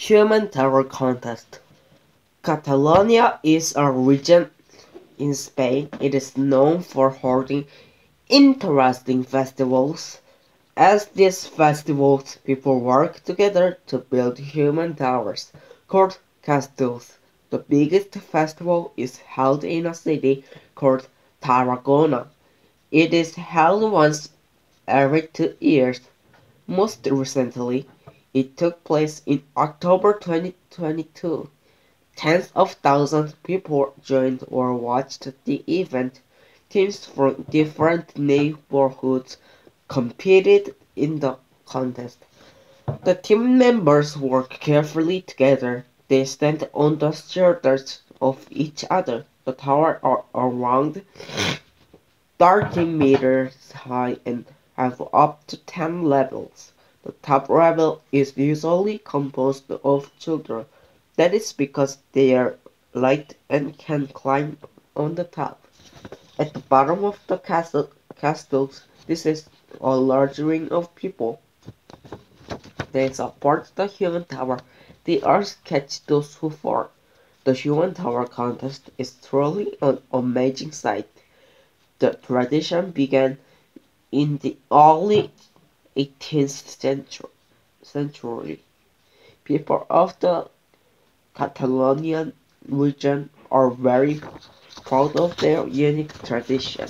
Human Tower Contest Catalonia is a region in Spain. It is known for holding interesting festivals. As these festivals, people work together to build human towers called castles. The biggest festival is held in a city called Tarragona. It is held once every two years. Most recently, it took place in October 2022. Tens of thousands of people joined or watched the event. Teams from different neighborhoods competed in the contest. The team members work carefully together. They stand on the shoulders of each other. The towers are around 30 meters high and have up to 10 levels. The top level is usually composed of children. That is because they are light and can climb on the top. At the bottom of the castle, castles, this is a large ring of people. They support the human tower. They are catch those who fall. The human tower contest is truly an amazing sight. The tradition began in the early 18th century. People of the Catalonian region are very proud of their unique tradition.